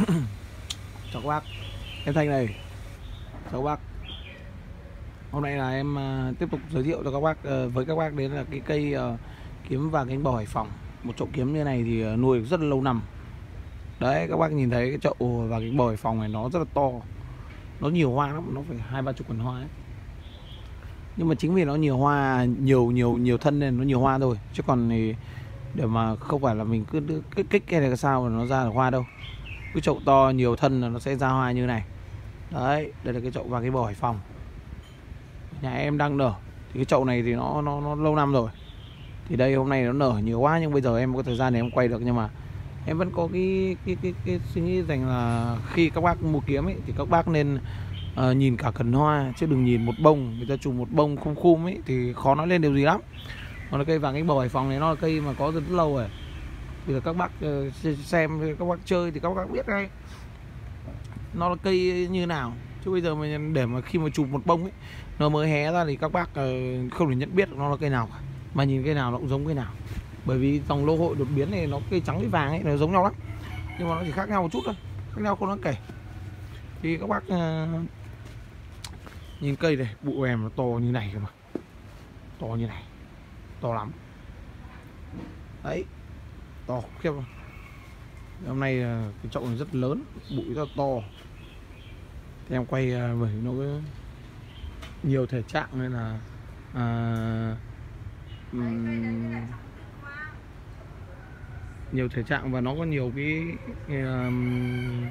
chào các bác. Em thanh này chào các bác. Hôm nay là em uh, tiếp tục giới thiệu cho các bác uh, với các bác đến là cái cây uh, kiếm vàng cánh bò hải phòng. Một chậu kiếm như này thì uh, nuôi rất là lâu năm. Đấy các bác nhìn thấy cái chậu và cái bò hải phòng này nó rất là to. Nó nhiều hoa lắm nó phải hai ba chục quần hoa ấy. Nhưng mà chính vì nó nhiều hoa nhiều nhiều nhiều thân nên nó nhiều hoa thôi. Chứ còn thì để mà không phải là mình cứ kích kích cái này sao mà nó ra là hoa đâu cái chậu to nhiều thân là nó sẽ ra hoa như này. Đấy đây là cái chậu vàng cái bò hải phòng. Nhà em đang nở. Thì cái chậu này thì nó nó nó lâu năm rồi. Thì đây hôm nay nó nở nhiều quá nhưng bây giờ em có thời gian để em quay được nhưng mà em vẫn có cái cái cái, cái suy nghĩ rằng là khi các bác mua kiếm ấy thì các bác nên uh, nhìn cả cần hoa chứ đừng nhìn một bông. Người ta chụp một bông khum khum ấy thì khó nói lên điều gì lắm. Còn là cây vàng cánh bò hải phòng này nó là cây mà có rất lâu rồi thì các bác ờ, xem các bác chơi thì các bác biết ngay nó là cây như nào. Chứ bây giờ mình để mà khi mà chụp một bông ấy nó mới hé ra thì các bác ờ, không thể nhận biết nó là cây nào cả. Mà nhìn cây nào nó cũng giống cây nào. Bởi vì dòng lô hội đột biến này nó cây trắng với vàng ấy nó giống nhau lắm. Nhưng mà nó chỉ khác nhau một chút thôi khác nhau không đáng kể. Thì các bác uh, nhìn cây này bụi em nó to như này cơ mà. To như này to lắm. Đấy to khiếp hôm nay ờ, cái chậu này rất lớn bụi rất to. Thì em quay ờ, bởi nó có nhiều thể trạng nên là à, um, nhiều thể trạng và nó có nhiều cái um,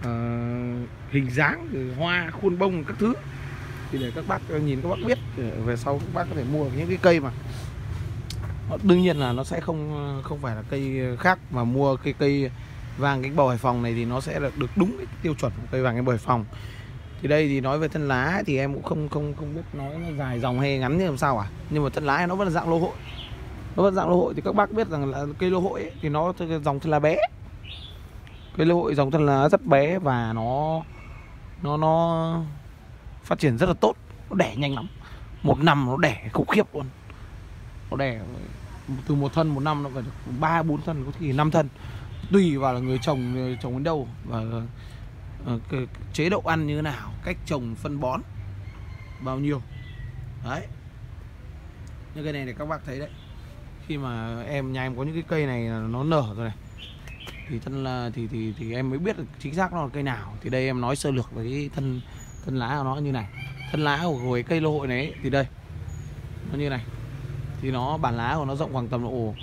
uh, hình dáng từ hoa khuôn bông các thứ. Thì để các bác nhìn các bác biết về sau các bác có thể mua những cái cây mà đương nhiên là nó sẽ không không phải là cây khác mà mua cây cây vàng cánh bầu hải phòng này thì nó sẽ được đúng cái tiêu chuẩn của cây vàng cánh bầu hải phòng. Thì đây thì nói về thân lá thì em cũng không không không biết nói nó dài dòng hay ngắn như làm sao à. Nhưng mà thân lá nó vẫn là dạng lô hội. Nó vẫn dạng lô hội thì các bác biết rằng là cây lô hội ấy, thì nó dòng thân lá bé. Cây lô hội dòng thân lá rất bé và nó nó nó phát triển rất là tốt. Nó đẻ nhanh lắm. Một năm nó đẻ khủng khiếp luôn. Nó đẻ từ một thân một năm nó phải được ba, bốn thân, có khi năm thân. Tùy vào là người trồng trồng đến đâu và ờ, cái chế độ ăn như thế nào, cách trồng phân bón, bao nhiêu. Đấy. Như cây này thì các bác thấy đấy. Khi mà em, nhà em có những cái cây này nó nở rồi này, thì thân là, thì thì thì em mới biết được chính xác nó là cây nào. Thì đây em nói sơ lược về cái thân thân lá của nó như này. Thân lá của cái cây lô hội này thì đây, nó như này thì nó bản lá của nó rộng khoảng tầm độ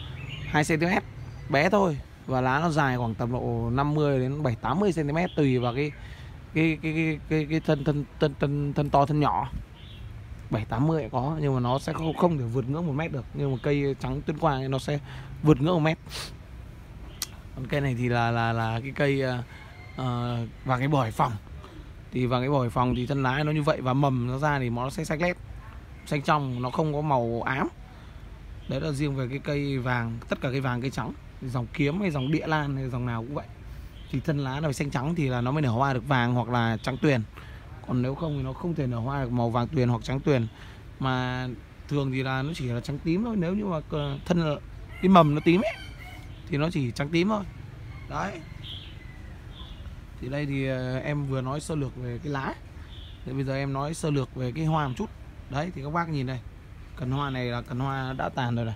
2 cm bé thôi. Và lá nó dài khoảng tầm độ 50 đến 7 80 cm tùy vào cái cái cái cái cái, cái thân thân thân thân thân to thân nhỏ. 7 80 có nhưng mà nó sẽ không không thể vượt ngưỡng một mét được. Nhưng mà cây trắng tuyên quang nó sẽ vượt ngưỡng một mét. Còn cây này thì là là là cái cây à, à, uh, và cái bò hải phòng. Thì và cái bò hải phòng thì thân lá nó như vậy và mầm nó ra thì nó sẽ xanh lét xanh trong nó không có màu ám đấy là riêng về cái cây vàng, tất cả cây vàng, cây trắng. Dòng kiếm hay dòng địa lan hay dòng nào cũng vậy. Thì thân lá nó phải xanh trắng thì là nó mới nở hoa được vàng hoặc là trắng tuyền. Còn nếu không thì nó không thể nở hoa được màu vàng tuyền hoặc trắng tuyền. Mà thường thì là nó chỉ là trắng tím thôi. Nếu như mà thân cái mầm nó tím ấy, thì nó chỉ trắng tím thôi. Đấy. Thì đây thì ờ, em vừa nói sơ lược về cái lá. Thì bây giờ em nói sơ lược về cái hoa một chút. Đấy, thì các bác nhìn đây cần hoa này là cần hoa đã tàn rồi này.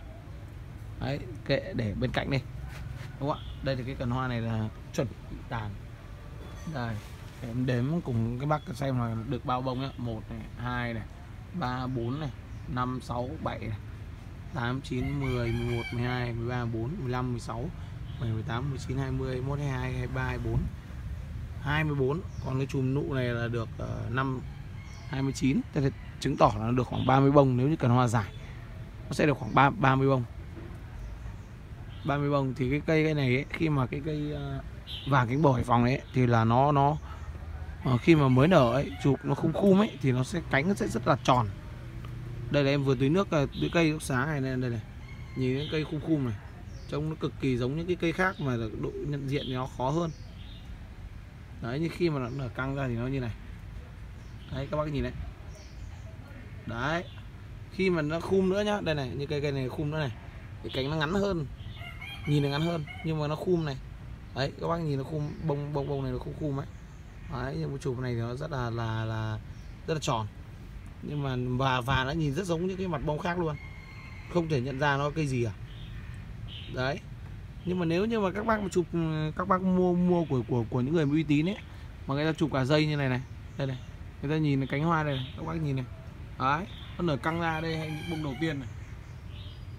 Đấy kệ để bên cạnh đi. Đúng không ạ? Đây thì cái cần hoa này là chuẩn bị tàn. Đây em đếm cùng các bác xem là được bao bông nhá. Một này hai này ba bốn này năm sáu bảy này tám chín mười một mười hai mười ba bốn mười lăm mười sáu mười mười tám mười chín hai mươi mốt hai hai hai ba hai bốn. 24 còn cái chùm nụ này là được uh, 5 29 thế chứng tỏ là nó được khoảng 30 bông nếu như cần hoa dài nó sẽ được khoảng 3, 30 bông. 30 bông thì cái cây cái này ấy, khi mà cái cây ờ, vàng cánh bò hải phòng ấy thì là nó nó ờ, khi mà mới nở ấy chụp nó không khum ấy thì nó sẽ cánh nó sẽ rất là tròn. Đây là em vừa tưới nước ờ, tưới cây lúc sáng này nên đây này. Nhìn cái cây khum khum này trông nó cực kỳ giống những cái cây khác mà độ nhận diện thì nó khó hơn. Đấy như khi mà nó nở căng ra thì nó như này. Đấy các bác nhìn đấy đấy. Khi mà nó khum nữa nhá đây này như cây cây này khum nữa này. Cái cánh nó ngắn hơn nhìn nó ngắn hơn nhưng mà nó khum này. Đấy các bác nhìn nó khung bông bông bông này nó khung khung ấy. Đấy nhưng mà chụp này thì nó rất là là là rất là tròn. Nhưng mà và và nó nhìn rất giống những cái mặt bông khác luôn. Không thể nhận ra nó cây gì à đấy. Nhưng mà nếu như mà các bác mà chụp các bác mua mua của của của những người uy tín ấy mà người ta chụp cả dây như này này đây này. Người ta nhìn cái cánh hoa này, các bác nhìn này đấy nó nở căng ra đây hay bông đầu tiên này.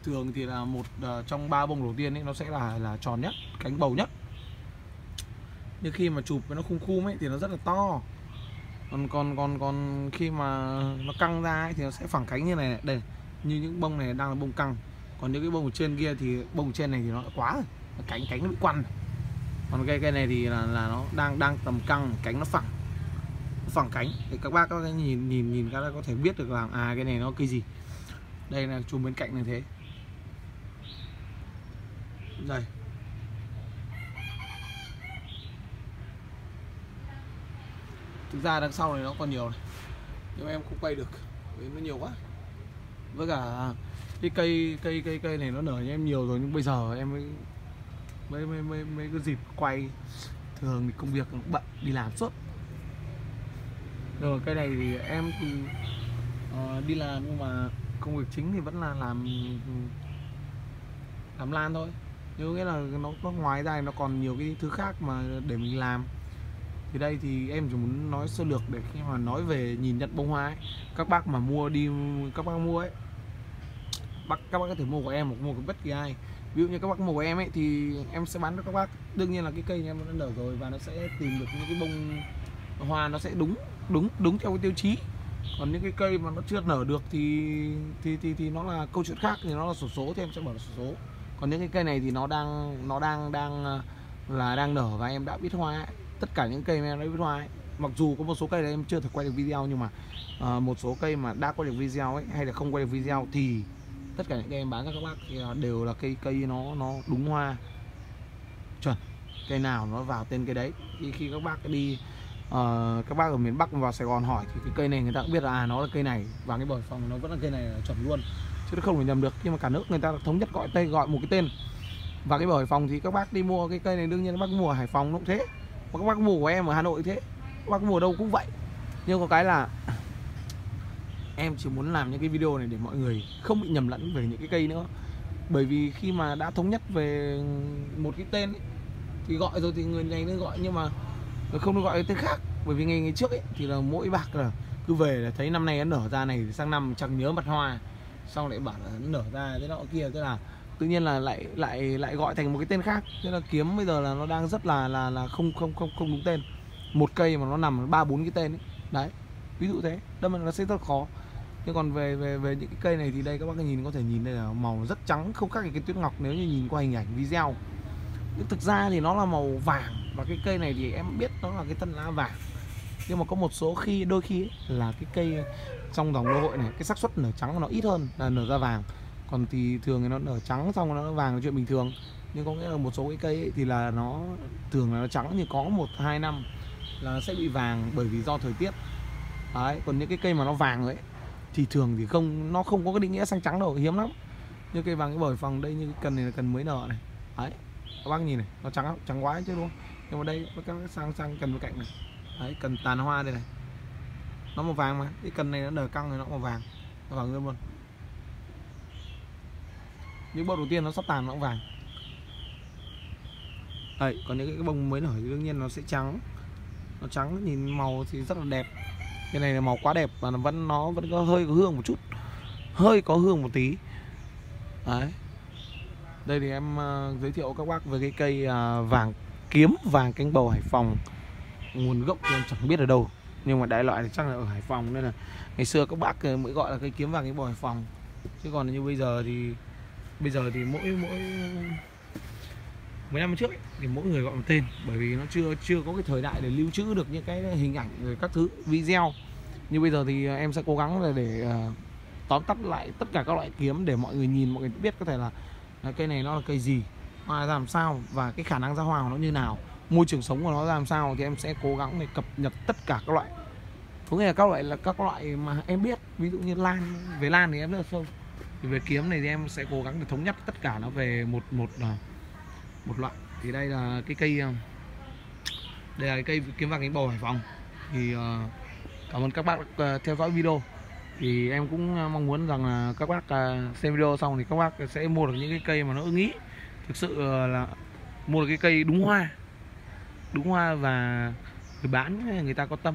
Thường thì là một uh, trong ba bông đầu tiên ấy nó sẽ là là tròn nhất cánh bầu nhất. Nhưng khi mà chụp nó khung khum ấy thì nó rất là to. Còn còn còn còn khi mà nó căng ra ấy, thì nó sẽ phẳng cánh như này, này đây như những bông này đang là bông căng. Còn những cái bông ở trên kia thì bông trên này thì nó đã quá rồi cánh cánh nó bị quằn. còn cây cây này thì là là nó đang đang tầm căng cánh nó phẳng phẳng cánh. Thì các bác có thể nhìn nhìn nhìn các bác có thể biết được là à cái này nó cây gì. Đây là chùm bên cạnh này thế. Đây. Thực ra đằng sau này nó còn nhiều này. Nhưng mà em không quay được vì nó nhiều quá. Với cả cái cây cây cây cây này nó nở như em nhiều rồi nhưng bây giờ em mới mới mới mới, mới có dịp quay. Thường thì công việc bận đi làm suốt rồi cây này thì em thì uh, đi làm nhưng mà công việc chính thì vẫn là làm làm lan thôi. Nhưng nghĩa là nó, nó ngoài ra nó còn nhiều cái thứ khác mà để mình làm. Thì đây thì em chỉ muốn nói sơ lược để khi mà nói về nhìn nhận bông hoa ấy, các bác mà mua đi các bác mua ấy bác các bác có thể mua của em hoặc mua của bất kỳ ai. Ví dụ như các bác mua của em ấy thì em sẽ bán cho các bác. Đương nhiên là cái cây em nó nở rồi và nó sẽ tìm được những cái bông hoa nó sẽ đúng đúng đúng theo cái tiêu chí. Còn những cái cây mà nó chưa nở được thì thì thì thì nó là câu chuyện khác thì nó là sổ số thì em sẽ mở là sổ số. Còn những cái cây này thì nó đang nó đang đang ờ, là đang nở và em đã biết hoa ấy. tất cả những cây mà em đã biết hoa ấy. mặc dù có một số cây là em chưa thể quay được video nhưng mà uh, một số cây mà đã quay được video ấy hay là không quay được video thì tất cả những cây em bán cho các bác thì ờ, đều là cây cây nó nó đúng hoa. Chuẩn. Cây nào nó vào tên cây đấy. Khi khi các bác đi uh, các bác ở miền Bắc vào Sài Gòn hỏi thì cái cây này người ta cũng biết là à, nó là cây này và cái bởi phòng nó vẫn là cây này là chuẩn luôn. Chứ nó không thể nhầm được nhưng mà cả nước người ta thống nhất gọi tên gọi một cái tên. Và cái bởi Phòng thì các bác đi mua cái cây này đương nhiên các bác mua ở Hải Phòng cũng thế. Và các bác mua của em ở Hà Nội thế. Các bác mua đâu cũng vậy. Nhưng có cái là em chỉ muốn làm những cái video này để mọi người không bị nhầm lẫn về những cái cây nữa. Bởi vì khi mà đã thống nhất về một cái tên ấy, thì gọi rồi thì người này nên gọi. Nhưng mà không được gọi cái tên khác, bởi vì ngày ngày trước ấy, thì là mỗi bạc là cứ về là thấy năm nay nó nở ra này, sang năm chẳng nhớ mặt hoa. Xong lại bảo là nó nở ra thế nọ kia tức là tự nhiên là lại lại lại gọi thành một cái tên khác. Thế là kiếm bây giờ là nó đang rất là là là không không không không đúng tên. Một cây mà nó nằm ba, bốn cái tên ấy. Đấy, ví dụ thế. Đâm là nó sẽ rất khó. Nhưng còn về về về những cái cây này thì đây các bác nhìn có thể nhìn đây là màu rất trắng, không khác gì cái tuyết ngọc nếu như nhìn qua hình ảnh video. Nhưng thực ra thì nó là màu vàng và cái cây này thì em biết nó là cái thân lá vàng. Nhưng mà có một số khi đôi khi ấy, là cái cây trong dòng lô hội này cái xác suất nở trắng nó ít hơn là nở ra vàng. Còn thì thường thì nó nở trắng xong nó vàng là chuyện bình thường. Nhưng có nghĩa là một số cái cây ấy thì là nó thường là nó trắng thì có một hai năm là sẽ bị vàng bởi vì do thời tiết. Đấy còn những cái cây mà nó vàng ấy thì thường thì không nó không có cái định nghĩa xanh trắng đâu hiếm lắm. Như cây vàng cái bởi phòng đây như cái cần này là cần mới nở này. Đấy các bác nhìn này nó trắng trắng quá chứ đúng không? Nhưng mà đây các sang sang cần bên cạnh này. Đấy cần tàn hoa đây này. Nó màu vàng mà cái cần này nó nở căng này nó màu vàng. Nó vàng luôn luôn. Những bông đầu tiên nó sắp tàn nó cũng vàng. Đấy còn những cái bông mới nở thì đương nhiên nó sẽ trắng. Nó trắng nhìn màu thì rất là đẹp. Cái này là màu quá đẹp và nó vẫn nó vẫn có hơi có hương một chút. Hơi có hương một tí. Đấy. Đây thì em uh, giới thiệu các bác về cái cây uh, vàng kiếm vàng cánh bầu Hải Phòng. Nguồn gốc thì em chẳng biết ở đâu nhưng mà đại loại thì chắc là ở Hải Phòng nên là ngày xưa các bác ờ, mới gọi là cây kiếm vàng cánh bầu Hải Phòng. Chứ còn như bây giờ thì bây giờ thì mỗi mỗi mấy năm trước ấy, thì mỗi người gọi một tên bởi vì nó chưa chưa có cái thời đại để lưu trữ được những cái hình ảnh rồi các thứ video. Như bây giờ thì ờ, em sẽ cố gắng là để uh, tóm tắt lại tất cả các loại kiếm để mọi người nhìn mọi người biết có thể là uh, cây này nó là cây gì hoa ra làm sao và cái khả năng ra hoa của nó như nào, môi trường sống của nó ra làm sao thì em sẽ cố gắng để cập nhật tất cả các loại. Có nghĩa là các loại là các loại mà em biết, ví dụ như lan, về lan thì em rất là sâu. Thì về kiếm này thì em sẽ cố gắng để thống nhất tất cả nó về một một à, một loại. Thì đây là cái cây à, đây là cái cây kiếm vàng cánh bầu hải phòng. Thì à, cảm ơn các bác theo dõi video. Thì em cũng mong muốn rằng là các bác xem video xong thì các bác sẽ mua được những cái cây mà nó ưng ý thực sự ờ, là mua được cái cây đúng hoa. Đúng hoa và người bán người ta có tâm.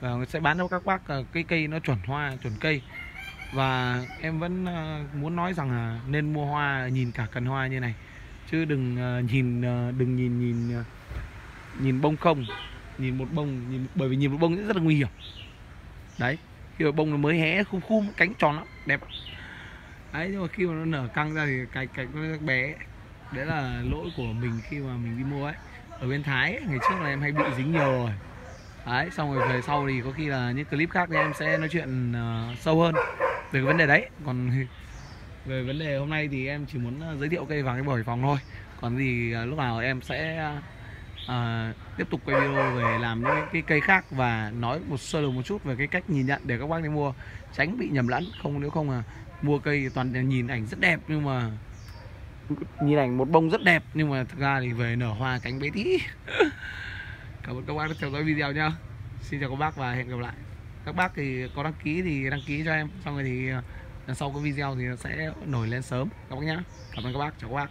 Và người sẽ bán cho các bác ờ, cái cây nó chuẩn hoa, chuẩn cây. Và em vẫn ờ, muốn nói rằng là nên mua hoa, nhìn cả cần hoa như này. Chứ đừng nhìn đừng nhìn nhìn nhìn bông không, nhìn một bông, nhìn, bởi vì nhìn một bông rất là nguy hiểm. Đấy, khi mà bông nó mới hé khum khum, cánh tròn lắm, đẹp đấy, nhưng mà khi mà nó nở căng ra thì cánh cánh nó bé đấy là lỗi của mình khi mà mình đi mua ấy. Ở bên Thái ấy, ngày trước là em hay bị dính nhiều rồi. Đấy xong rồi về sau thì có khi là những clip khác thì em sẽ nói chuyện uh, sâu hơn về cái vấn đề đấy. Còn về vấn đề hôm nay thì em chỉ muốn ờ, giới thiệu cây vàng cái bổi phòng thôi. Còn gì uh, ờ, lúc nào em sẽ uh, tiếp tục quay video về làm những cái cây khác và nói một sơ lược một chút về cái cách nhìn nhận để các bác đi mua. Tránh bị nhầm lẫn không nếu không là mua cây toàn nhìn ảnh rất đẹp nhưng mà nhìn ảnh một bông rất đẹp, nhưng mà thực ra thì về nở hoa cánh bé tí. Cảm ơn các bác đã theo dõi video nhá. Xin chào các bác và hẹn gặp lại. Các bác thì có đăng ký thì đăng ký cho em. Xong rồi thì à, sau có video thì nó sẽ nổi lên sớm. Các bác nhá. Cảm ơn các bác. Chào các bác.